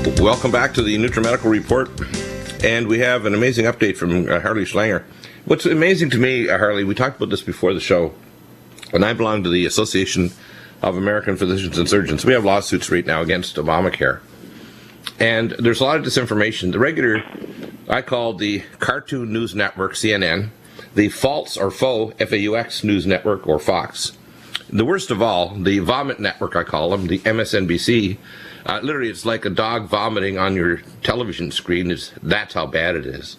Welcome back to the NutriMedical Report. And we have an amazing update from uh, Harley Schlanger. What's amazing to me, uh, Harley, we talked about this before the show, and I belong to the Association of American Physicians and Surgeons. We have lawsuits right now against Obamacare. And there's a lot of disinformation. The regular, I call the Cartoon News Network, CNN, the false or faux FAUX News Network, or Fox. The worst of all, the Vomit Network, I call them, the MSNBC, uh, literally, it's like a dog vomiting on your television screen. It's, that's how bad it is.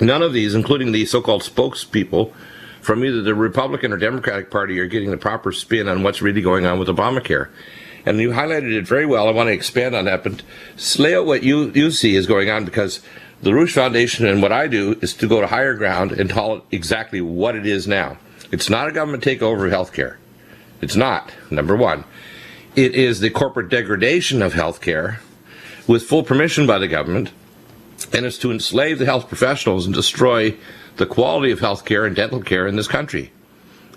None of these, including the so-called spokespeople from either the Republican or Democratic Party, are getting the proper spin on what's really going on with Obamacare. And you highlighted it very well. I want to expand on that, but lay out what you, you see is going on because the Rouge Foundation and what I do is to go to higher ground and tell it exactly what it is now. It's not a government takeover of healthcare. It's not, number one. It is the corporate degradation of healthcare with full permission by the government, and it's to enslave the health professionals and destroy the quality of healthcare and dental care in this country.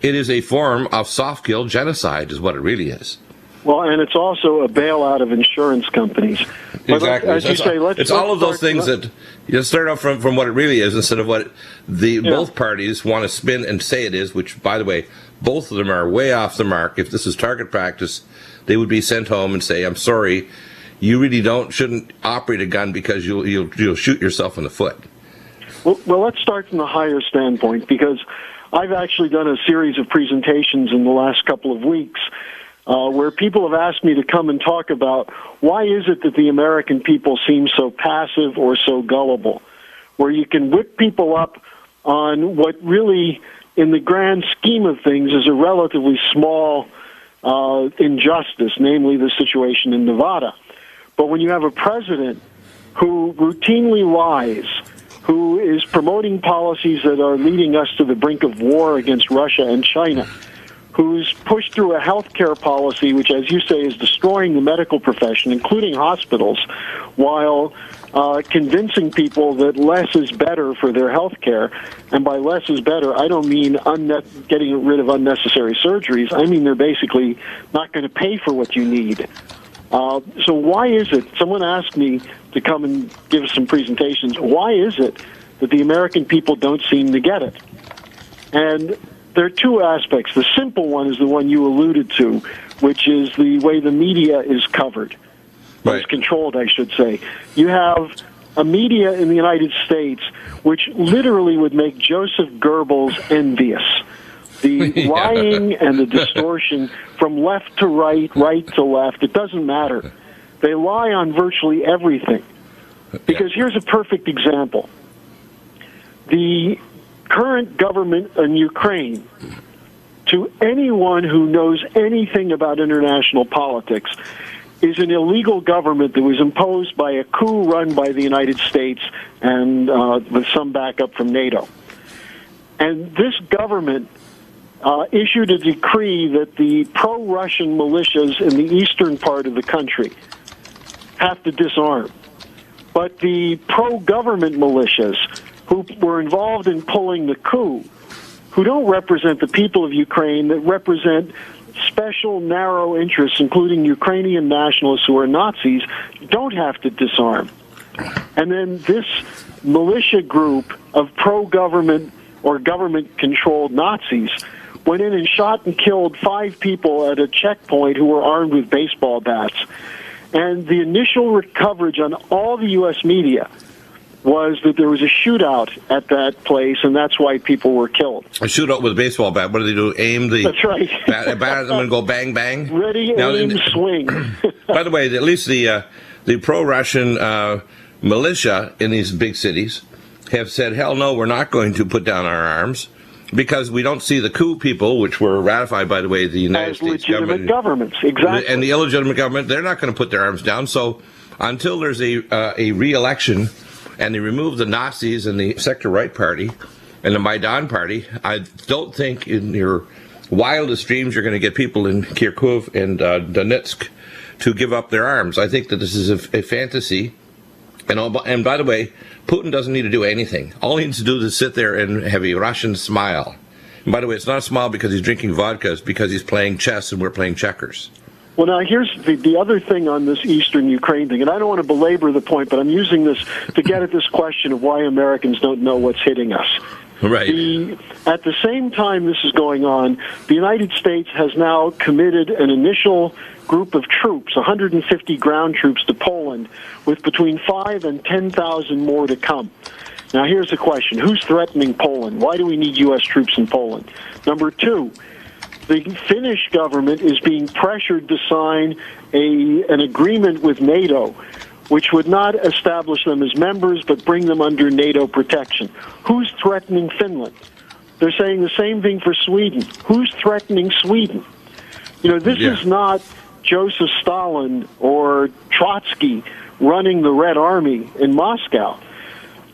It is a form of soft kill genocide, is what it really is. Well, and it's also a bailout of insurance companies. Exactly. As you It's- say, let's it's let's all of those things that you start off from, from what it really is instead of what the Yeah. both parties want to spin and say it is. Which, by the way, both of them are way off the mark. If this is target practice, they would be sent home and say, "I'm sorry, you really don't shouldn't operate a gun because you'll you'll you'll shoot yourself in the foot." Well, well, let's start from the higher standpoint because I've actually done a series of presentations in the last couple of weeks uh, where people have asked me to come and talk about why is it that the American people seem so passive or so gullible, where you can whip people up on what really, in the grand scheme of things, is a relatively small uh, injustice, namely the situation in Nevada. But when you have a president who routinely lies, who is promoting policies that are leading us to the brink of war against Russia and China, who's pushed through a health care policy which, as you say, is destroying the medical profession, including hospitals, while uh, convincing people that less is better for their health care. And by less is better, I don't mean unne- getting rid of unnecessary surgeries. I mean they're basically not going to pay for what you need. Uh, so why is it? Someone asked me to come and give some presentations. Why is it that the American people don't seem to get it? And there are two aspects. The simple one is the one you alluded to, which is the way the media is covered, or is controlled, I should say. You have a media in the United States which literally would make Joseph Goebbels envious. The Yeah. lying and the distortion from left to right, right to left, it doesn't matter. They lie on virtually everything. Because here's a perfect example. The current government in Ukraine, to anyone who knows anything about international politics, is an illegal government that was imposed by a coup run by the United States and uh, with some backup from NATO. And this government uh, issued a decree that the pro Russian militias in the eastern part of the country have to disarm. But the pro government militias who were involved in pulling the coup, who don't represent the people of Ukraine, that represent special narrow interests, including Ukrainian nationalists who are Nazis, don't have to disarm. And then this militia group of pro government or government controlled Nazis went in and shot and killed five people at a checkpoint who were armed with baseball bats. And the initial coverage on all the U.S. media was that there was a shootout at that place, and that's why people were killed. A shootout with a baseball bat. What do they do? Aim the That's right. bat, bat at them and go bang bang. Ready, Now, aim, and- swing. By the way, at least the uh, the pro-Russian uh, militia in these big cities have said, "Hell no, we're not going to put down our arms." Because we don't see the coup people, which were ratified, by the way, the United As States legitimate government, governments, exactly. and the illegitimate government, they're not going to put their arms down. So, until there's a uh, a re-election and they remove the Nazis and the Sector Right Party and the Maidan Party, I don't think in your wildest dreams you're going to get people in Kharkov and uh, Donetsk to give up their arms. I think that this is a, a fantasy. And, all, and by the way, Putin doesn't need to do anything. All he needs to do is sit there and have a Russian smile. And by the way, it's not a smile because he's drinking vodka. It's because he's playing chess and we're playing checkers. Well, now here's the, the other thing on this Eastern Ukraine thing, and I don't want to belabor the point, but I'm using this to get at this question of why Americans don't know what's hitting us. Right. The, at the same time this is going on, the United States has now committed an initial group of troops, 150 ground troops, to Poland, with between five and 10,000 more to come. Now, here's the question Who's threatening Poland? Why do we need U.S. troops in Poland? Number two, the Finnish government is being pressured to sign a, an agreement with NATO, which would not establish them as members but bring them under NATO protection. Who's threatening Finland? They're saying the same thing for Sweden. Who's threatening Sweden? You know, this Yeah. is not Joseph Stalin or Trotsky running the Red Army in Moscow.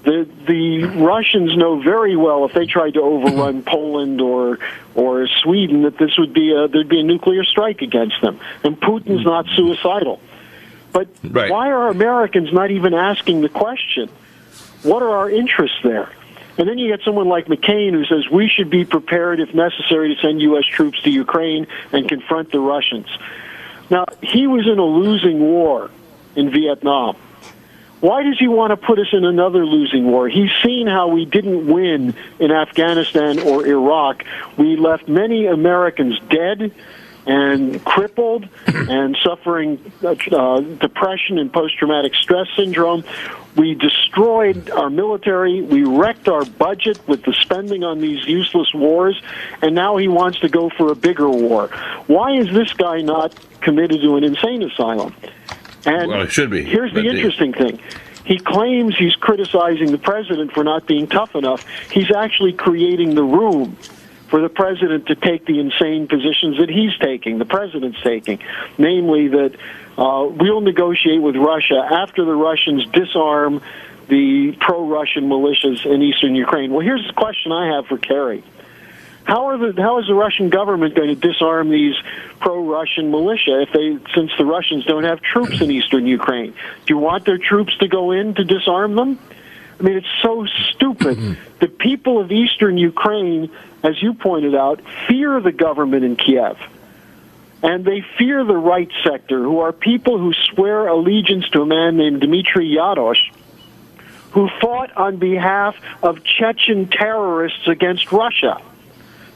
The the Russians know very well if they tried to overrun Poland or or Sweden that this would be a there'd be a nuclear strike against them. And Putin's not suicidal. But Right. why are Americans not even asking the question? What are our interests there? And then you get someone like McCain who says we should be prepared, if necessary, to send U.S. troops to Ukraine and confront the Russians. Now, he was in a losing war in Vietnam. Why does he want to put us in another losing war? He's seen how we didn't win in Afghanistan or Iraq. We left many Americans dead and crippled and suffering uh, uh, depression and post traumatic stress syndrome. We destroyed our military. We wrecked our budget with the spending on these useless wars. And now he wants to go for a bigger war. Why is this guy not committed to an insane asylum? And Well, it should be, Here's the interesting thing. He claims he's criticizing the president for not being tough enough. He's actually creating the room for the president to take the insane positions that he's taking, the president's taking, namely that uh, we'll negotiate with Russia after the Russians disarm the pro-Russian militias in eastern Ukraine. Well, here's the question I have for Kerry. How are the how is the Russian government going to disarm these pro-Russian militia if they since the Russians don't have troops in eastern Ukraine? Do you want their troops to go in to disarm them? I mean, it's so stupid. Mm-hmm. the people of eastern Ukraine, as you pointed out, fear the government in Kiev. And they fear the right sector, who are people who swear allegiance to a man named Dmitry Yarosh, who fought on behalf of Chechen terrorists against Russia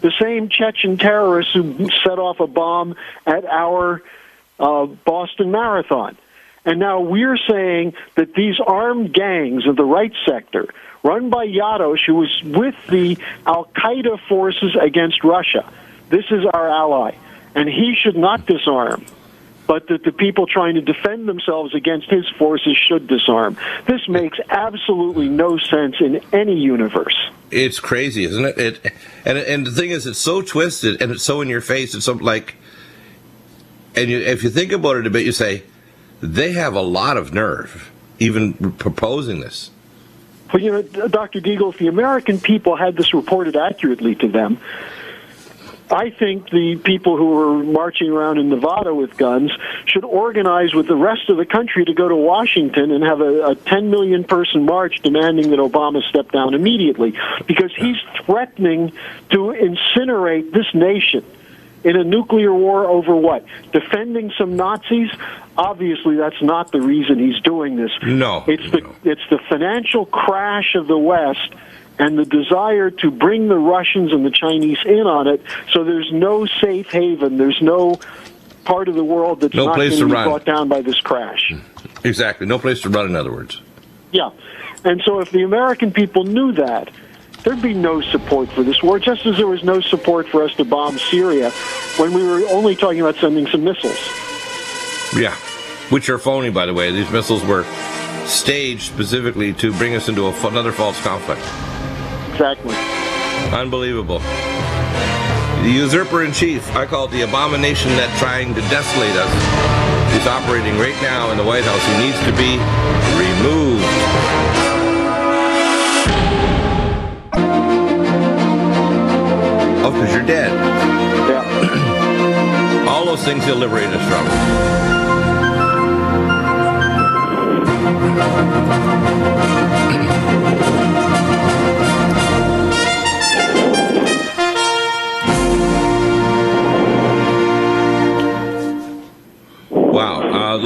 the same Chechen terrorists who set off a bomb at our uh, Boston Marathon. And now we're saying that these armed gangs of the right sector, run by Yarosh, who was with the Al Qaeda forces against Russia, this is our ally. And he should not disarm but that the people trying to defend themselves against his forces should disarm. This makes absolutely no sense in any universe. It's crazy, isn't it? It and and the thing is, it's so twisted and it's so in your face. It's so like, and you, if you think about it a bit, you say they have a lot of nerve even proposing this. But you know, Dr. Deagle, if the American people had this reported accurately to them, I think the people who are marching around in Nevada with guns should organize with the rest of the country to go to Washington and have a, a 10 million person march demanding that Obama step down immediately because he's threatening to incinerate this nation in a nuclear war over what? Defending some Nazis? Obviously, that's not the reason he's doing this. No, It's the no. it's the financial crash of the West and the desire to bring the Russians and the Chinese in on it so there's no safe haven, there's no part of the world that's No not place going to be run. brought down by this crash. Hmm. Exactly, no place to run. In other words, Yeah. And so if the American people knew that, there'd be no support for this war, just as there was no support for us to bomb Syria when we were only talking about sending some missiles. yeah, which are phony, by the way. These missiles were staged specifically to bring us into a, f- another false conflict. Exactly. Unbelievable. The usurper in chief, I call it the abomination that trying to desolate us, is operating right now in the White House. He needs to be removed. Oh, because you're dead. Yeah. All those things he'll liberate us from.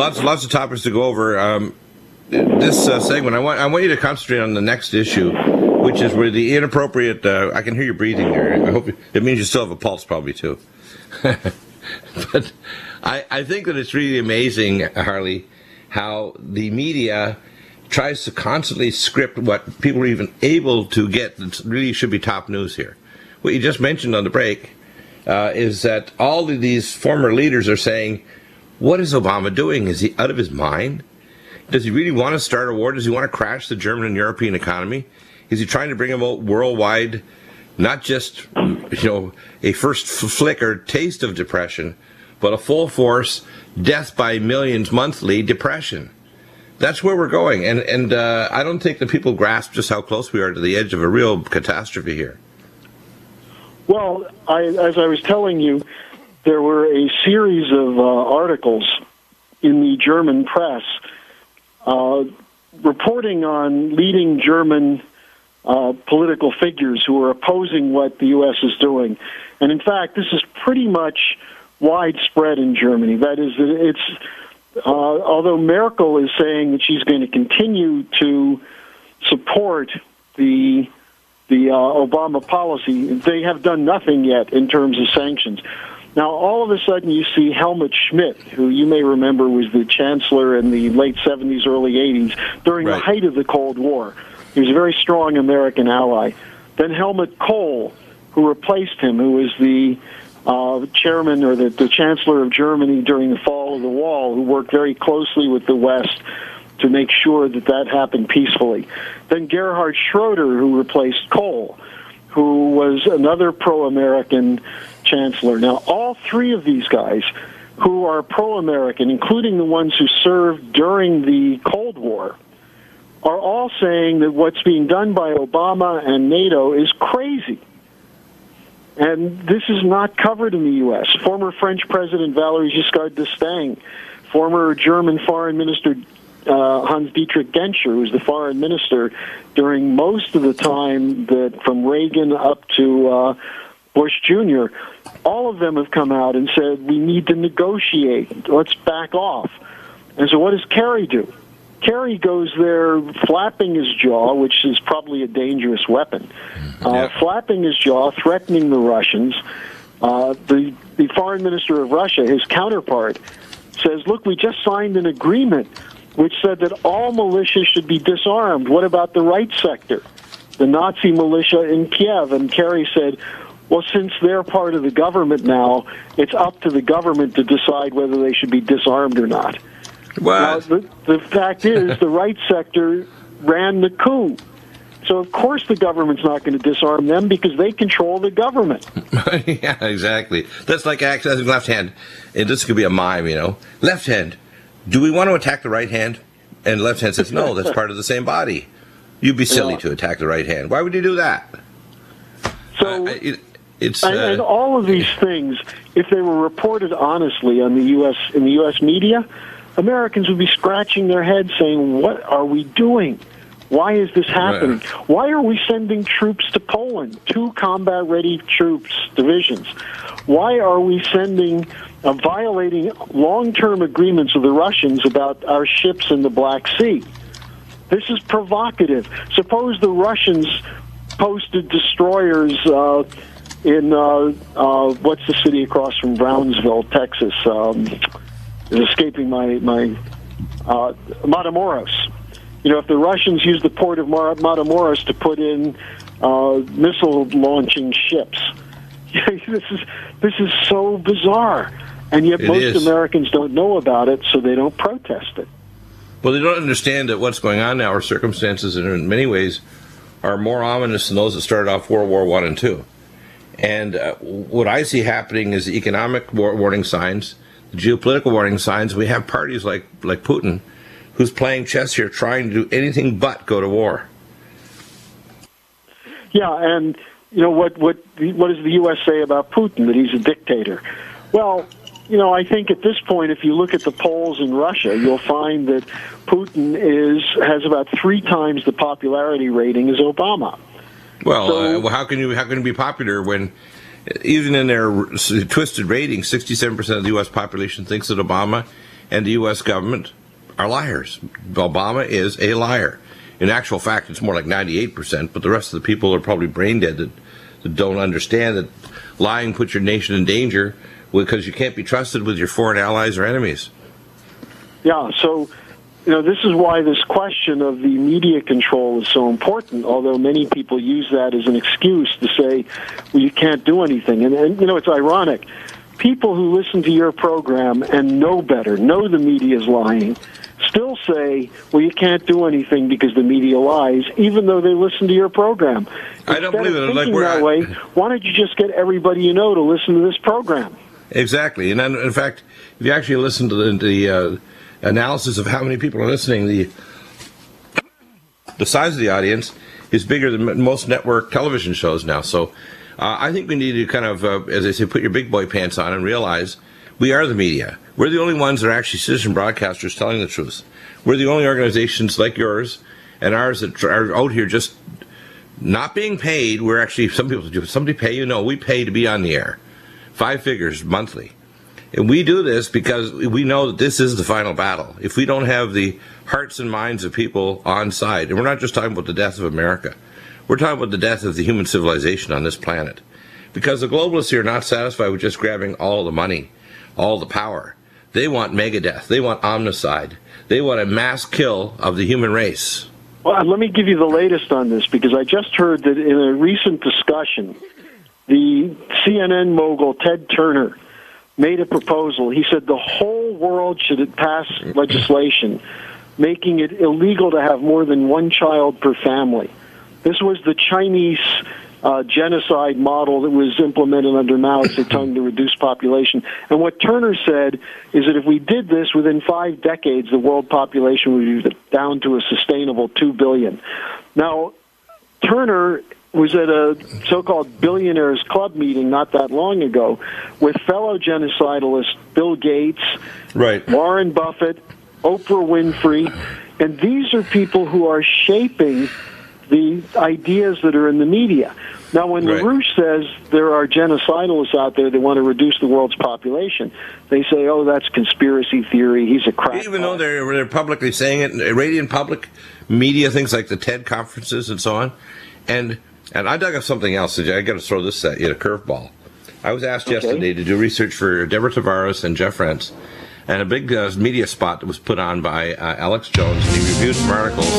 Lots, lots of topics to go over. Um, this uh, segment, I want, I want you to concentrate on the next issue, which is where the inappropriate. Uh, I can hear you breathing there. I hope it means you still have a pulse, probably too. but I, I think that it's really amazing, Harley, how the media tries to constantly script what people are even able to get that really should be top news here. What you just mentioned on the break uh, is that all of these former leaders are saying, what is Obama doing? Is he out of his mind? Does he really want to start a war? Does he want to crash the German and European economy? Is he trying to bring about worldwide, not just you know a first flick or taste of depression, but a full force death by millions monthly depression? that's where we're going. And and uh, I don't think that people grasp just how close we are to the edge of a real catastrophe here. Well, I, as I was telling you, there were a series of uh, articles in the German press uh, reporting on leading German uh, political figures who are opposing what the U.S. is doing. And in fact, this is pretty much widespread in Germany. That is, it's uh, although Merkel is saying that she's going to continue to support the the uh, Obama policy, they have done nothing yet in terms of sanctions. Now, all of a sudden, you see Helmut Schmidt, who you may remember was the chancellor in the late 70s, early 80s, during right. the height of the Cold War. He was a very strong American ally. Then Helmut Kohl, who replaced him, who was the uh, chairman or the, the chancellor of Germany during the fall of the wall, who worked very closely with the West to make sure that that happened peacefully. Then Gerhard Schroeder, who replaced Kohl, who was another pro-American chancellor. Now, all three of these guys who are pro-American, including the ones who served during the Cold War, are all saying that what's being done by Obama and NATO is crazy. And this is not covered in the U.S. Former French President Valéry Giscard d'Estaing, former German Foreign Minister uh, Hans Dietrich Genscher, who was the foreign minister during most of the time that from Reagan up to uh, Bush Jr., all of them have come out and said we need to negotiate. Let's back off. And so, what does Kerry do? Kerry goes there flapping his jaw, which is probably a dangerous weapon, uh, yeah. flapping his jaw, threatening the Russians. Uh, the, the foreign minister of Russia, his counterpart, says, Look, we just signed an agreement which said that all militias should be disarmed. What about the right sector? The Nazi militia in Kiev. And Kerry said, well, since they're part of the government now, it's up to the government to decide whether they should be disarmed or not. Now, the, the fact is, the right sector ran the coup. So of course the government's not going to disarm them because they control the government. yeah, exactly. That's like accessing left hand. And this could be a mime, you know. Left hand. Do we want to attack the right hand? And left hand says, no, that's part of the same body. You'd be silly yeah. to attack the right hand. Why would you do that? So it, it's uh, and, and all of these things, if they were reported honestly on the U.S. in the U.S. media, Americans would be scratching their heads saying, What are we doing? Why is this happening? Why are we sending troops to Poland, two combat ready troops divisions? Why are we sending, uh, violating long term agreements with the Russians about our ships in the Black Sea? This is provocative. Suppose the Russians posted destroyers uh, in, uh, uh what's the city across from Brownsville, Texas? Um, is escaping my my uh, Matamoros. You know, if the Russians use the port of Mar- Matamoros to put in uh, missile launching ships, this is this is so bizarre, and yet it most is. Americans don't know about it, so they don't protest it. Well, they don't understand that what's going on now are circumstances that, in many ways, are more ominous than those that started off World War One and Two. And uh, what I see happening is economic war- warning signs geopolitical warning signs. We have parties like like Putin, who's playing chess here, trying to do anything but go to war. Yeah, and you know what what what does the U.S. say about Putin? That he's a dictator. Well, you know, I think at this point, if you look at the polls in Russia, you'll find that Putin is has about three times the popularity rating as Obama. Well, so, uh, well, how can you how can you be popular when even in their twisted ratings, 67% of the U.S. population thinks that Obama and the U.S. government are liars. Obama is a liar. In actual fact, it's more like 98%, but the rest of the people are probably brain dead that, that don't understand that lying puts your nation in danger because you can't be trusted with your foreign allies or enemies. Yeah, so you know, this is why this question of the media control is so important, although many people use that as an excuse to say, well, you can't do anything. And, and you know, it's ironic. People who listen to your program and know better, know the media is lying, still say, well, you can't do anything because the media lies, even though they listen to your program. I don't believe of it. Like thinking that way, why don't you just get everybody you know to listen to this program? Exactly. And then, in fact, if you actually listen to the, the uh, analysis of how many people are listening, the the size of the audience is bigger than most network television shows now. So uh, I think we need to kind of, uh, as I say, put your big boy pants on and realize we are the media. We're the only ones that are actually citizen broadcasters telling the truth. We're the only organizations like yours and ours that are out here just not being paid. We're actually, some people do, somebody pay you? No, we pay to be on the air. Five figures monthly. And we do this because we know that this is the final battle. If we don't have the hearts and minds of people on side, and we're not just talking about the death of America, we're talking about the death of the human civilization on this planet. Because the globalists here are not satisfied with just grabbing all the money, all the power. They want megadeath. They want omnicide. They want a mass kill of the human race. Well, let me give you the latest on this because I just heard that in a recent discussion, the CNN mogul Ted Turner made a proposal. He said the whole world should pass legislation making it illegal to have more than one child per family. This was the Chinese uh, genocide model that was implemented under Mao Zedong to reduce population. And what Turner said is that if we did this within five decades, the world population would be down to a sustainable two billion. Now, Turner was at a so-called billionaires club meeting not that long ago with fellow genocidalists Bill Gates, right. Warren Buffett, Oprah Winfrey, and these are people who are shaping the ideas that are in the media. Now, when Right. LaRouche says there are genocidalists out there that want to reduce the world's population, they say, oh, that's conspiracy theory. He's a crack. Even though they're, they're publicly saying it, radiant public media, things like the TED conferences and so on. And and I dug up something else. I got to throw this at you, a curveball. I was asked Okay. yesterday to do research for Deborah Tavares and Jeff Rense, and a big uh, media spot that was put on by uh, Alex Jones. And he reviewed some articles.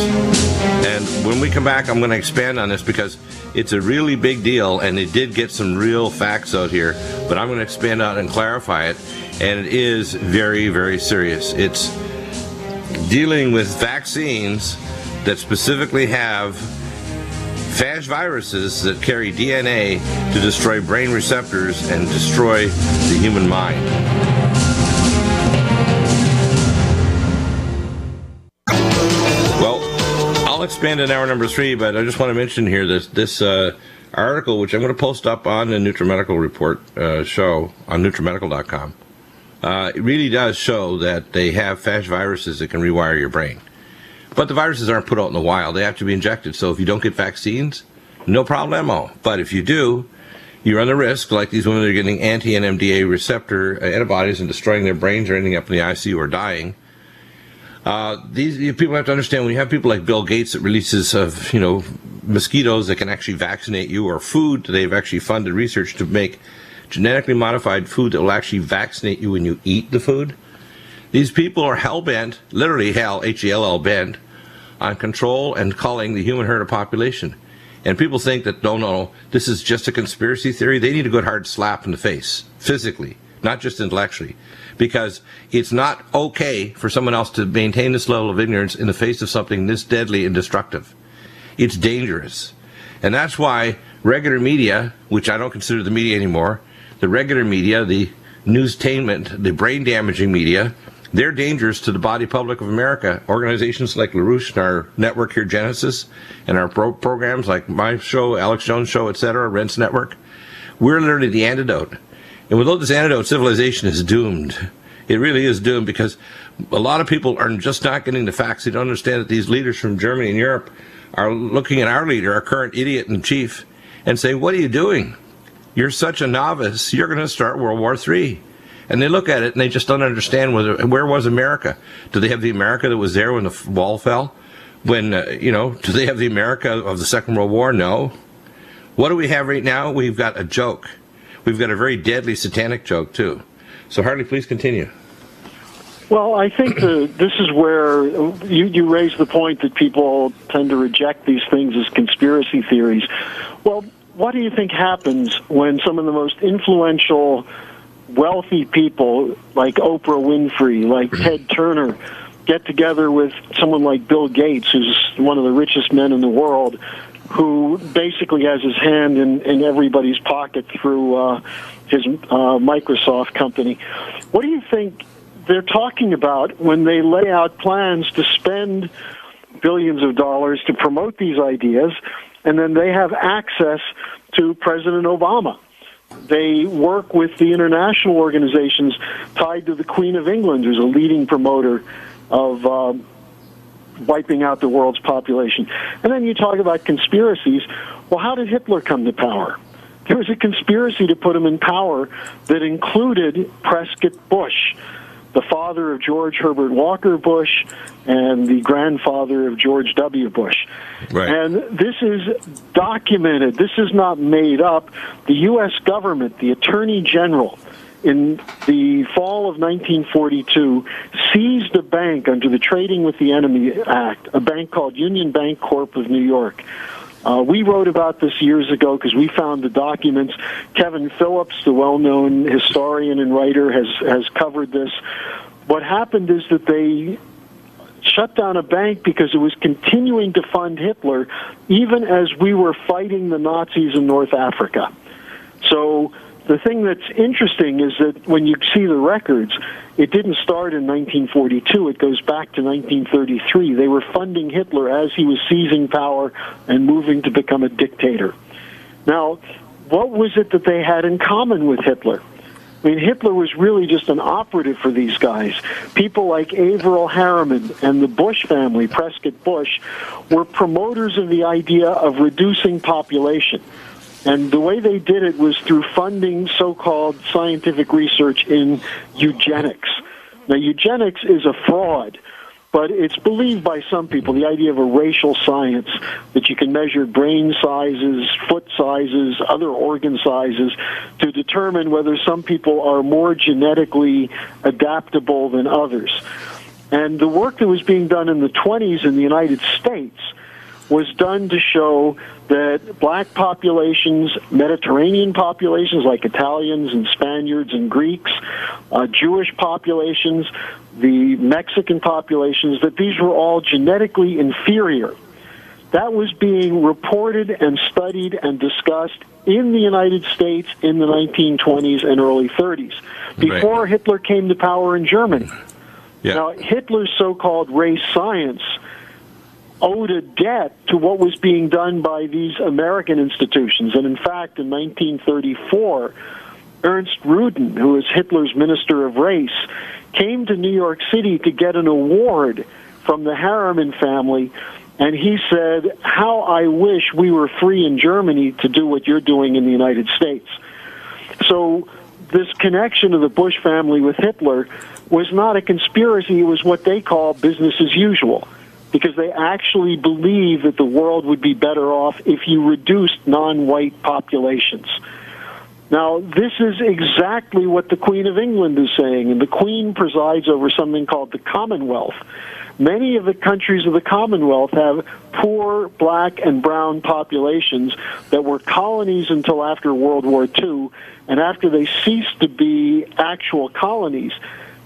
And when we come back, I'm going to expand on this because it's a really big deal, and they did get some real facts out here. But I'm going to expand out and clarify it, and it is very, very serious. It's dealing with vaccines that specifically have phage viruses that carry DNA to destroy brain receptors and destroy the human mind. Well, I'll expand in hour number three, but I just want to mention here this this uh, article, which I'm going to post up on the NutriMedical Report uh, show on NutriMedical.com. Uh, it really does show that they have phage viruses that can rewire your brain. But the viruses aren't put out in the wild; they have to be injected. So if you don't get vaccines, no problemo. But if you do, you run the risk, like these women are getting anti-NMDA receptor uh, antibodies and destroying their brains or ending up in the ICU or dying. Uh, these people have to understand when you have people like Bill Gates that releases of you know mosquitoes that can actually vaccinate you or food they've actually funded research to make genetically modified food that will actually vaccinate you when you eat the food. These people are hell bent, literally hell, H E L L bent, on control and culling the human herd of population. And people think that no, no, this is just a conspiracy theory. They need a good hard slap in the face, physically, not just intellectually, because it's not okay for someone else to maintain this level of ignorance in the face of something this deadly and destructive. It's dangerous. And that's why regular media, which I don't consider the media anymore, the regular media, the newstainment, the brain damaging media, they're dangerous to the body public of America. Organizations like LaRouche and our network here, Genesis, and our pro- programs like my show, Alex Jones Show, etc., Rense Network, we're literally the antidote. And without this antidote, civilization is doomed. It really is doomed because a lot of people are just not getting the facts. They don't understand that these leaders from Germany and Europe are looking at our leader, our current idiot in chief, and saying, What are you doing? You're such a novice. You're going to start World War III. And they look at it and they just don't understand whether where was America? Do they have the America that was there when the wall fell? When uh, you know, do they have the America of the Second World War? No. What do we have right now? We've got a joke. We've got a very deadly satanic joke too. So Harley, please continue. Well, I think the, this is where you, you raise the point that people tend to reject these things as conspiracy theories. Well, what do you think happens when some of the most influential, wealthy people like Oprah Winfrey, like mm-hmm. Ted Turner, get together with someone like Bill Gates, who's one of the richest men in the world, who basically has his hand in, in everybody's pocket through uh, his uh, Microsoft company. What do you think they're talking about when they lay out plans to spend billions of dollars to promote these ideas, and then they have access to President Obama. They work with the international organizations tied to the Queen of England, who's a leading promoter of uh, wiping out the world's population. And then you talk about conspiracies. Well, how did Hitler come to power? There was a conspiracy to put him in power that included Prescott Bush the father of George Herbert Walker Bush and the grandfather of George W. Bush. Right. And this is documented. This is not made up. The U.S. government, the Attorney General, in the fall of 1942, seized a bank under the Trading with the Enemy Act, a bank called Union Bank Corp of New York. Uh, we wrote about this years ago because we found the documents. Kevin Phillips, the well-known historian and writer, has has covered this. What happened is that they shut down a bank because it was continuing to fund Hitler, even as we were fighting the Nazis in North Africa. So the thing that's interesting is that when you see the records, it didn't start in 1942. It goes back to 1933. They were funding Hitler as he was seizing power and moving to become a dictator. Now, what was it that they had in common with Hitler? I mean, Hitler was really just an operative for these guys. People like Averell Harriman and the Bush family, Prescott Bush, were promoters of the idea of reducing population. And the way they did it was through funding so called scientific research in eugenics. Now, eugenics is a fraud, but it's believed by some people the idea of a racial science that you can measure brain sizes, foot sizes, other organ sizes to determine whether some people are more genetically adaptable than others. And the work that was being done in the 20s in the United States was done to show that black populations, Mediterranean populations like Italians and Spaniards and Greeks, uh, Jewish populations, the Mexican populations, that these were all genetically inferior. That was being reported and studied and discussed in the United States in the 1920s and early 30s, before right. Hitler came to power in Germany. Yeah. Now, Hitler's so called race science owed a debt to what was being done by these American institutions. And in fact, in 1934, Ernst Rudin, who was Hitler's Minister of Race, came to New York City to get an award from the Harriman family. And he said, How I wish we were free in Germany to do what you're doing in the United States. So, this connection of the Bush family with Hitler was not a conspiracy, it was what they call business as usual because they actually believe that the world would be better off if you reduced non-white populations. Now, this is exactly what the Queen of England is saying, and the Queen presides over something called the Commonwealth. Many of the countries of the Commonwealth have poor black and brown populations that were colonies until after World War II, and after they ceased to be actual colonies,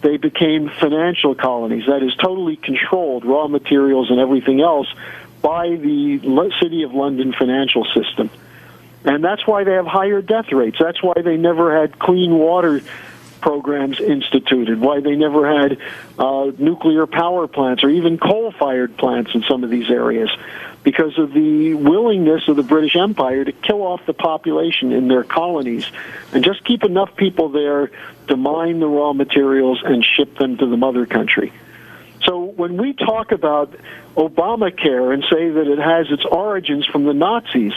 they became financial colonies. That is totally controlled, raw materials and everything else, by the City of London financial system. And that's why they have higher death rates. That's why they never had clean water programs instituted, why they never had uh, nuclear power plants or even coal fired plants in some of these areas because of the willingness of the British Empire to kill off the population in their colonies and just keep enough people there to mine the raw materials and ship them to the mother country. So when we talk about Obamacare and say that it has its origins from the Nazis,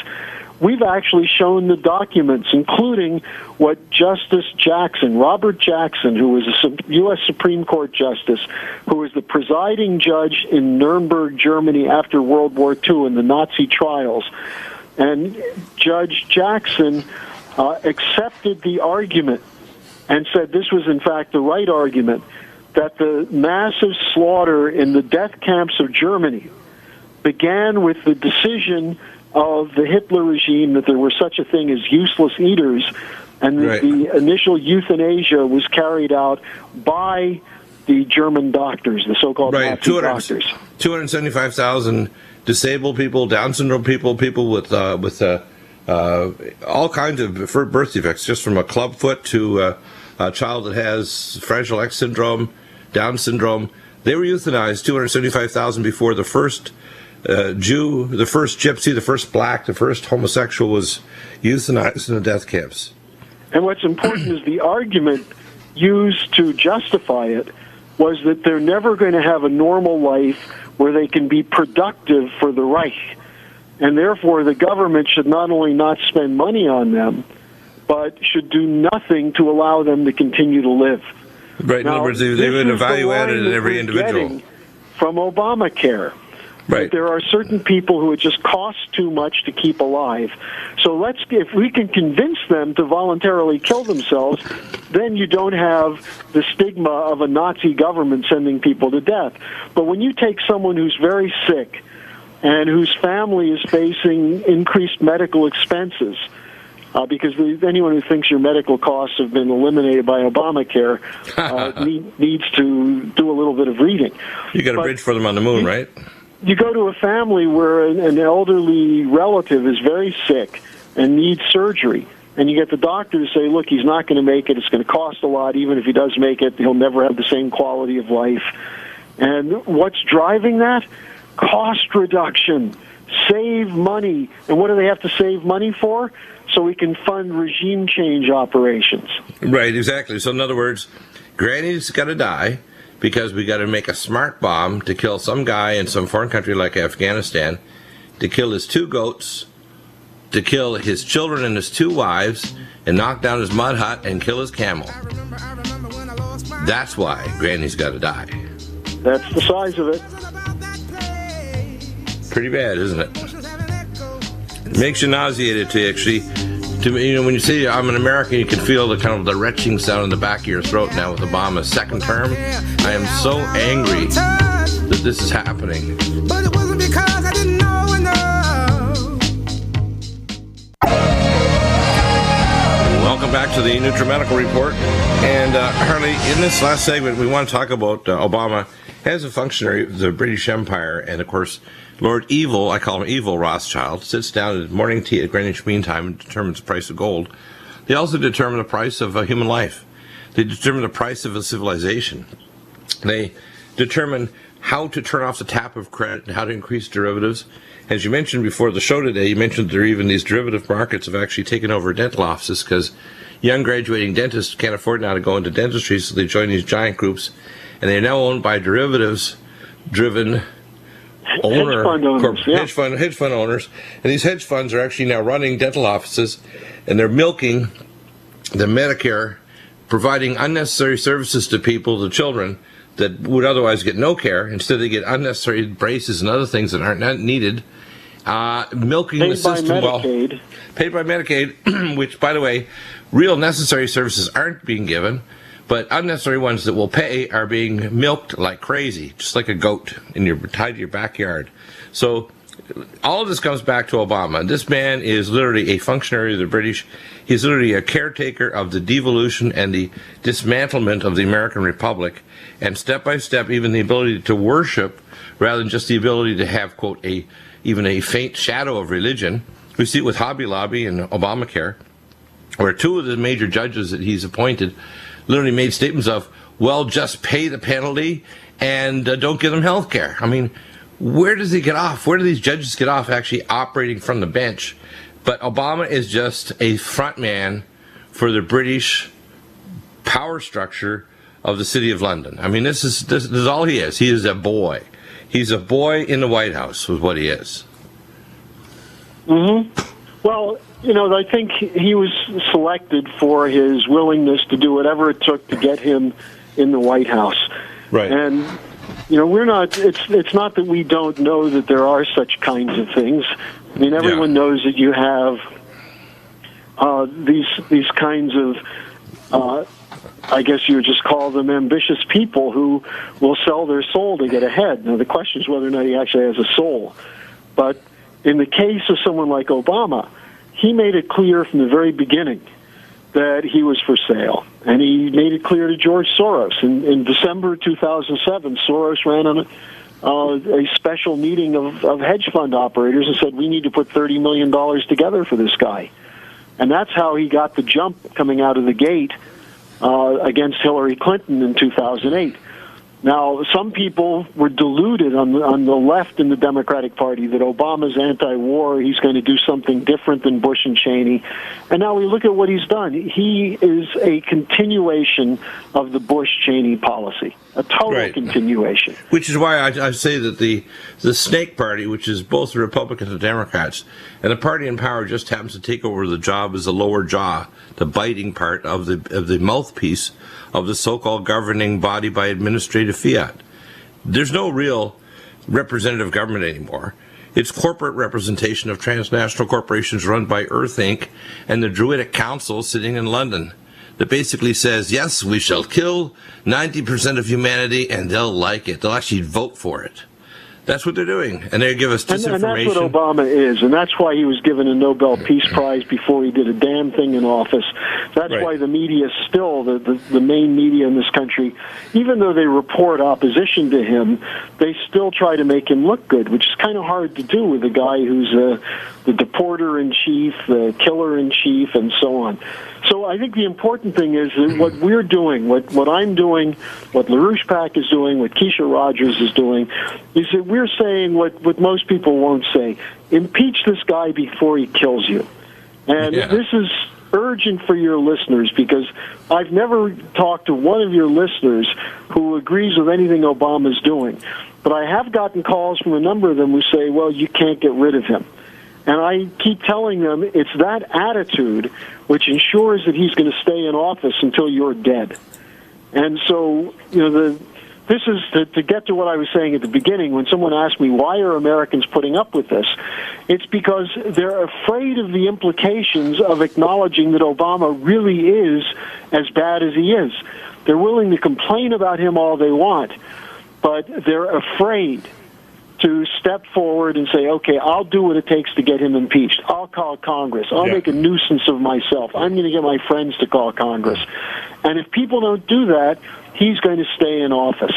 we've actually shown the documents, including what Justice Jackson, Robert Jackson, who was a U.S. Supreme Court justice, who was the presiding judge in Nuremberg, Germany after World War II in the Nazi trials, and Judge Jackson uh, accepted the argument and said this was in fact the right argument that the massive slaughter in the death camps of Germany began with the decision of the Hitler regime that there was such a thing as useless eaters, and that Right. the initial euthanasia was carried out by the German doctors, the so-called Right, Nazi 200 doctors. 275,000 disabled people, Down syndrome people, people with uh, with uh, uh, all kinds of birth defects, just from a clubfoot to uh, a child that has Fragile X syndrome, Down syndrome. They were euthanized 275,000 before the first uh, Jew, the first gypsy, the first black, the first homosexual was euthanized in the death camps. And what's important is the argument used to justify it was that they're never going to have a normal life where they can be productive for the Reich. And therefore, the government should not only not spend money on them, but should do nothing to allow them to continue to live. Right. in other words, they, they would the evaluate it in every individual. From Obamacare. Right. There are certain people who it just costs too much to keep alive. So let's, if we can convince them to voluntarily kill themselves, then you don't have the stigma of a Nazi government sending people to death. But when you take someone who's very sick and whose family is facing increased medical expenses, uh, because the, anyone who thinks your medical costs have been eliminated by Obamacare uh, need, needs to do a little bit of reading. You got a But- bridge for them on the moon, right? You go to a family where an, an elderly relative is very sick and needs surgery, and you get the doctor to say, "Look, he's not going to make it. It's going to cost a lot. Even if he does make it, he'll never have the same quality of life." And what's driving that? Cost reduction, save money, and what do they have to save money for? So we can fund regime change operations. Right, exactly. So, in other words, Granny's got to die because we got to make a smart bomb to kill some guy in some foreign country like Afghanistan, to kill his two goats, to kill his children and his two wives, and knock down his mud hut and kill his camel. That's why Granny's got to die. That's the size of it. Pretty bad, isn't it? Makes you nauseated to actually. To me, you know, when you say I'm an American, you can feel the kind of the retching sound in the back of your throat now with Obama's second term. I am so angry that this is happening. But it wasn't because I didn't know enough. Welcome back to the NutriMedical Report. And uh, Harley, in this last segment, we want to talk about uh, Obama as a functionary of the British Empire, and of course, Lord Evil, I call him Evil Rothschild, sits down at morning tea at Greenwich Mean Time and determines the price of gold. They also determine the price of a human life. They determine the price of a civilization. They determine how to turn off the tap of credit and how to increase derivatives. As you mentioned before the show today, you mentioned there are even these derivative markets have actually taken over dental offices because young graduating dentists can't afford now to go into dentistry, so they join these giant groups, and they're now owned by derivatives driven owner fund owners, corp- yeah. hedge fund hedge fund owners, and these hedge funds are actually now running dental offices, and they're milking the Medicare, providing unnecessary services to people, to children that would otherwise get no care. Instead, they get unnecessary braces and other things that aren't needed. Uh, milking the Paid by system well Medicaid. paid by Medicaid, which, by the way, real necessary services aren't being given, but unnecessary ones that will pay are being milked like crazy, just like a goat in your tied to your backyard. So all of this comes back to Obama. This man is literally a functionary of the British. He's literally a caretaker of the devolution and the dismantlement of the American Republic, and step by step, even the ability to worship rather than just the ability to have quote a even a faint shadow of religion. We see it with Hobby Lobby and Obamacare, where two of the major judges that he's appointed literally made statements of, well, just pay the penalty and uh, don't give them health care. I mean, where does he get off? Where do these judges get off actually operating from the bench? But Obama is just a front man for the British power structure of the city of London. I mean, this is this, this is all he is. He is a boy. He's a boy in the White House, is what he is. Well, you know, I think he was selected for his willingness to do whatever it took to get him in the White House. Right. And you know, we're not. It's it's not that we don't know that there are such kinds of things. I mean, everyone Yeah. knows that you have uh, these these kinds of. Uh, I guess you would just call them ambitious people who will sell their soul to get ahead. Now, the question is whether or not he actually has a soul. But in the case of someone like Obama, he made it clear from the very beginning that he was for sale. And he made it clear to George Soros. In, in December 2007, Soros ran on a, uh, a special meeting of, of hedge fund operators and said, we need to put $30 million together for this guy. And that's how he got the jump coming out of the gate uh, against Hillary Clinton in 2008. Now, some people were deluded on the, on the left in the Democratic Party that Obama's anti-war. He's going to do something different than Bush and Cheney. And now we look at what he's done. He is a continuation of the Bush-Cheney policy, a total Right. continuation. Which is why I, I say that the the Snake Party, which is both the Republicans and Democrats, and the party in power just happens to take over the job as the lower jaw, the biting part of the of the mouthpiece of the so-called governing body by administrative fiat. There's no real representative government anymore. It's corporate representation of transnational corporations run by Earth Inc. and the Druidic Council sitting in London that basically says, yes, we shall kill 90% of humanity and they'll like it. They'll actually vote for it. That's what they're doing. And they give us And, and that's what. Obama is, and that's why he was given a Nobel Peace Prize before he did a damn thing in office. That's Right. why the media still, the, the, the main media in this country, even though they report opposition to him, they still try to make him look good, which is kind of hard to do with a guy who's uh, the deporter in chief, the killer in chief, and so on. So I think the important thing is that what mm-hmm. we're doing, what, what I'm doing, what LaRouche PAC is doing, what Kesha Rogers is doing, is that we're saying what, what most people won't say. Impeach this guy before he kills you. And Yeah. this is urgent for your listeners because I've never talked to one of your listeners who agrees with anything Obama's doing. But I have gotten calls from a number of them who say, well, you can't get rid of him. And I keep telling them it's that attitude which ensures that he's going to stay in office until you're dead. And so, you know, the this is to, to get to what I was saying at the beginning when someone asked me why are Americans putting up with this? It's because they're afraid of the implications of acknowledging that Obama really is as bad as he is. They're willing to complain about him all they want, but they're afraid to step forward and say, okay, I'll do what it takes to get him impeached. I'll call Congress. I'll Yeah. make a nuisance of myself. I'm going to get my friends to call Congress. And if people don't do that, he's going to stay in office.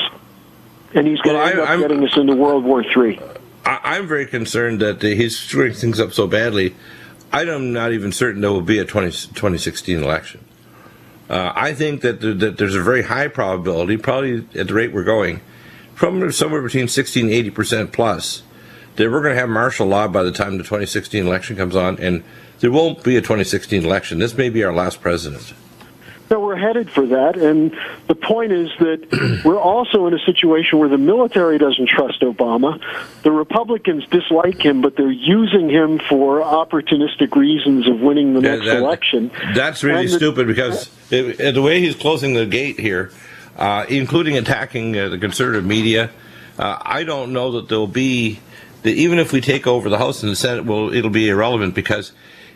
And he's going Well, to end I- up I'm- getting us into World War III. I, I'm very concerned that he's screwing things up so badly. I'm not even certain there will be a 20, 2016 election. Uh, I think that, that there's a very high probability, probably at the rate we're going, from somewhere between 60 and 80 percent plus, that we're going to have martial law by the time the 2016 election comes on, and there won't be a 2016 election. This may be our last president. So we're headed for that, and the point is that we're also in a situation where the military doesn't trust Obama. The Republicans dislike him, but they're using him for opportunistic reasons of winning the Yeah, next that- election. That's really the- stupid because it- the way he's closing the gate here, uh, including attacking uh, the conservative media, uh, I don't know that there'll be that even if we take over the House and the Senate, well, it'll be irrelevant because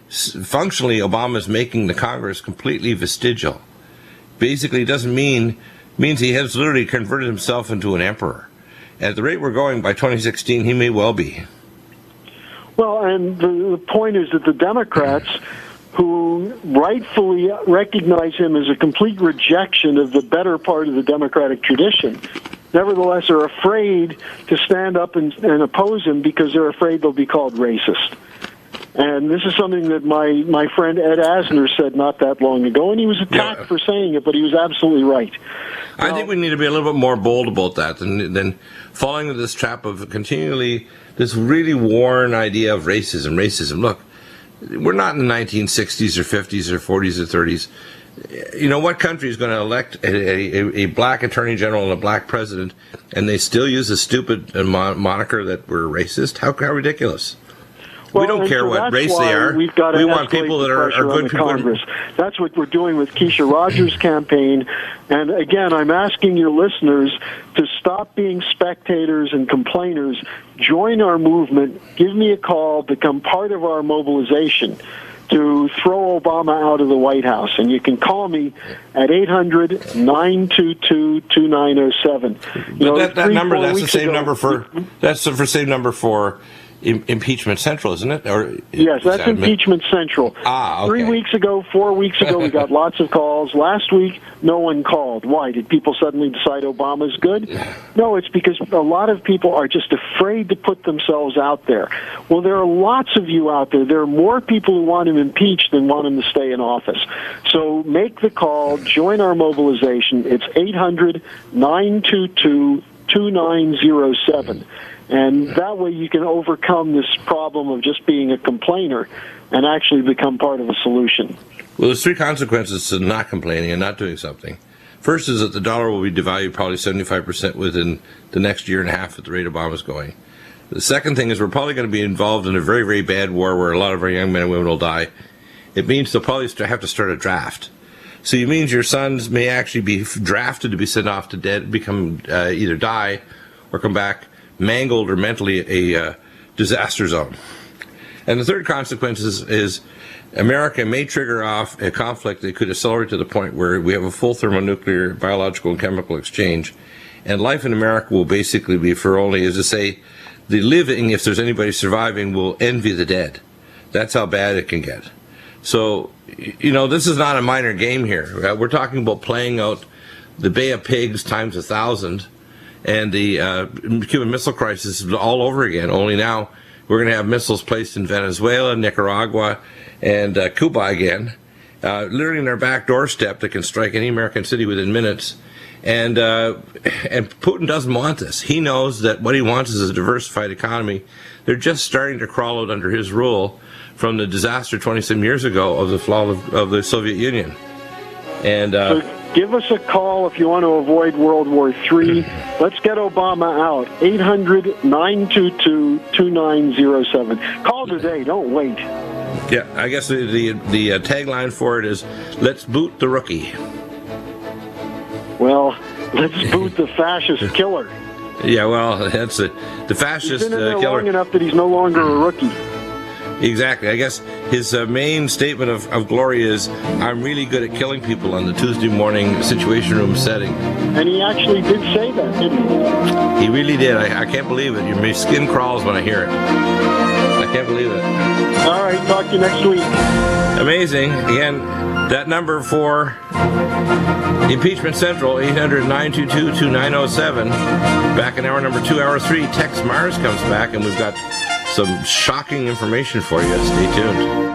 functionally Obama is making the Congress completely vestigial. Basically, it doesn't mean means he has literally converted himself into an emperor. At the rate we're going by 2016, he may well be. Well, and the point is that the Democrats, who rightfully recognize him as a complete rejection of the better part of the Democratic tradition, nevertheless are afraid to stand up and, and oppose him because they're afraid they'll be called racist. And this is something that my, my friend Ed Asner said not that long ago, and he was attacked Yeah. for saying it, but he was absolutely right. I think we need to be a little bit more bold about that than than falling into this trap of continually this really worn idea of racism. Racism. Look, we're not in the 1960s or 50s or 40s or 30s. You know what country is going to elect a, a, a black attorney general and a black president, and they still use a stupid mon- moniker that we're racist? How, how ridiculous! We don't care so what race they are. We've got to we want people that are, are good people. Congress. That's what we're doing with Kesha Rogers' campaign. And again, I'm asking your listeners to stop being spectators and complainers. Join our movement. Give me a call. Become part of our mobilization to throw Obama out of the White House. And you can call me at 800 922 2907. But that, that number, that's the same number for that's the for same number for im- impeachment central, isn't it? Or Yes, that's that- impeachment central. Ah, okay. Three weeks ago, four weeks ago, we got lots of calls. Last week, no one called. Why? Did people suddenly decide Obama's good? No, it's because a lot of people are just afraid to put themselves out there. Well, there are lots of you out there. There are more people who want him impeached than want him to stay in office. So make the call, join our mobilization. It's 800 922 2907. And that way you can overcome this problem of just being a complainer and actually become part of a solution. Well, there's three consequences to not complaining and not doing something. First is that the dollar will be devalued probably 75% within the next year and a half at the rate Obama's going. The second thing is we're probably going to be involved in a very, very bad war where a lot of our young men and women will die. It means they'll probably have to start a draft. So it means your sons may actually be drafted to be sent off to dead, become uh, either die or come back mangled or mentally a uh, disaster zone. And the third consequence is, is America may trigger off a conflict that could accelerate to the point where we have a full thermonuclear, biological, and chemical exchange. And life in America will basically be for only, as to say, the living, if there's anybody surviving, will envy the dead. That's how bad it can get. So, you know, this is not a minor game here. Uh, We're talking about playing out the Bay of Pigs times a thousand and the uh, Cuban Missile Crisis all over again. Only now we're going to have missiles placed in Venezuela, Nicaragua, and uh, Cuba again, uh, literally in our back doorstep that can strike any American city within minutes. And uh, and Putin doesn't want this. He knows that what he wants is a diversified economy. They're just starting to crawl out under his rule from the disaster 20 some years ago of the fall of, of the Soviet Union. And uh, So give us a call if you want to avoid World War III. Let's get Obama out. 800 922 2907. Call today. Don't wait. Yeah, I guess the the, the uh, tagline for it is "Let's boot the rookie." Well, let's boot the fascist killer. Yeah, well, that's the the He's fascist been in there uh, killer. long enough that he's no longer a rookie. Exactly. I guess his uh, main statement of, of glory is, "I'm really good at killing people" on the Tuesday morning Situation Room setting. And he actually did say that, didn't he? He really did. I, I can't believe it. My skin crawls when I hear it. I can't believe it. All right, talk to you next week. Amazing. Again, that number for Impeachment Central, 800 922 2907. Back in hour number two, hour three, Texe Marrs comes back, and we've got some shocking information for you. Stay tuned.